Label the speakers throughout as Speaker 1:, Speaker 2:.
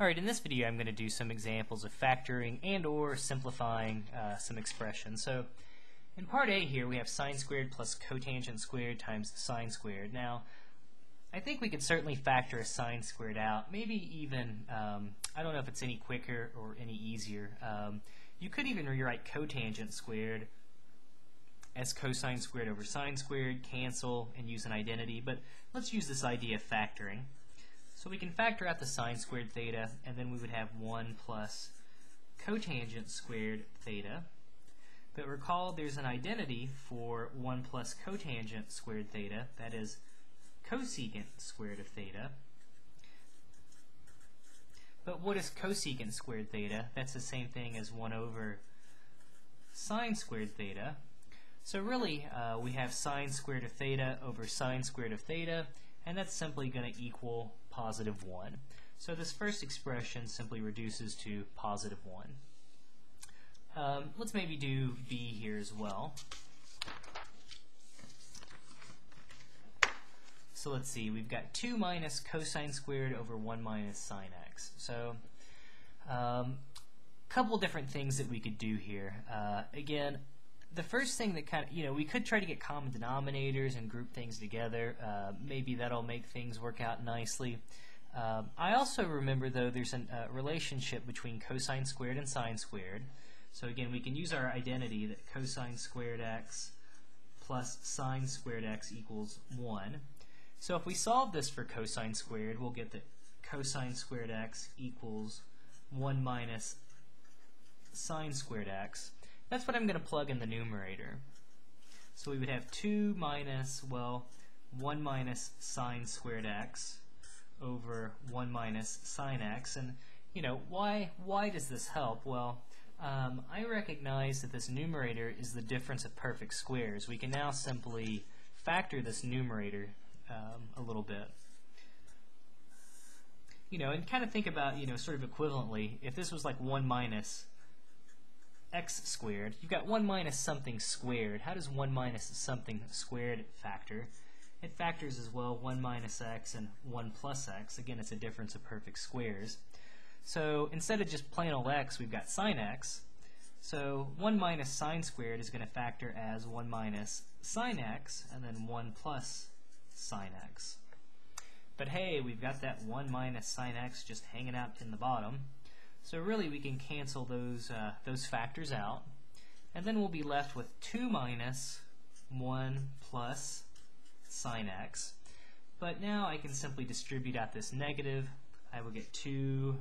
Speaker 1: Alright, in this video I'm going to do some examples of factoring and or simplifying uh, some expressions. So in part A here we have sine squared plus cotangent squared times sine squared. Now I think we could certainly factor a sine squared out, maybe even, um, I don't know if it's any quicker or any easier. Um, you could even rewrite cotangent squared as cosine squared over sine squared, cancel, and use an identity, but let's use this idea of factoring. So we can factor out the sine squared theta, and then we would have 1 plus cotangent squared theta. But recall there's an identity for 1 plus cotangent squared theta, that is cosecant squared of theta. But what is cosecant squared theta? That's the same thing as 1 over sine squared theta. So really, uh, we have sine squared of theta over sine squared of theta, and that's simply going to equal positive 1. So this first expression simply reduces to positive 1. Um, let's maybe do b here as well. So let's see, we've got 2 minus cosine squared over 1 minus sine x. So a um, couple different things that we could do here. Uh, again, the first thing that kind of, you know, we could try to get common denominators and group things together. Uh, maybe that'll make things work out nicely. Um, I also remember, though, there's a uh, relationship between cosine squared and sine squared. So again, we can use our identity that cosine squared x plus sine squared x equals 1. So if we solve this for cosine squared, we'll get that cosine squared x equals 1 minus sine squared x. That's what I'm going to plug in the numerator. So we would have 2 minus, well, 1 minus sine squared x over 1 minus sine x. And, you know, why, why does this help? Well, um, I recognize that this numerator is the difference of perfect squares. We can now simply factor this numerator um, a little bit. You know, and kind of think about, you know, sort of equivalently, if this was like 1 minus x squared. You've got 1 minus something squared. How does 1 minus something squared factor? It factors as well 1 minus x and 1 plus x. Again, it's a difference of perfect squares. So instead of just plain old x, we've got sine x. So 1 minus sine squared is going to factor as 1 minus sine x, and then 1 plus sine x. But hey, we've got that 1 minus sine x just hanging out in the bottom. So really we can cancel those, uh, those factors out. And then we'll be left with 2 minus 1 plus sine x. But now I can simply distribute out this negative. I will get 2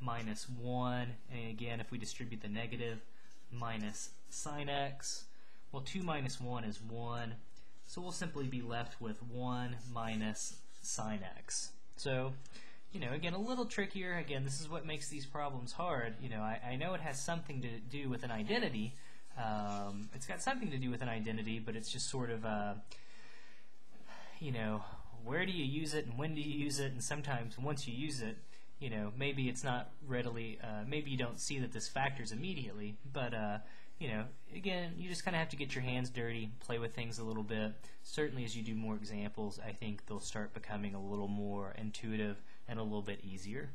Speaker 1: minus 1. And again, if we distribute the negative, minus sine x. Well, 2 minus 1 is 1. So we'll simply be left with 1 minus sine x. So you know, again, a little trickier. Again, this is what makes these problems hard. You know, I, I know it has something to do with an identity. Um, it's got something to do with an identity, but it's just sort of, uh, you know, where do you use it and when do you use it? And sometimes once you use it, you know, maybe it's not readily, uh, maybe you don't see that this factors immediately, but, uh, you know, again, you just kind of have to get your hands dirty, play with things a little bit. Certainly as you do more examples, I think they'll start becoming a little more intuitive and a little bit easier.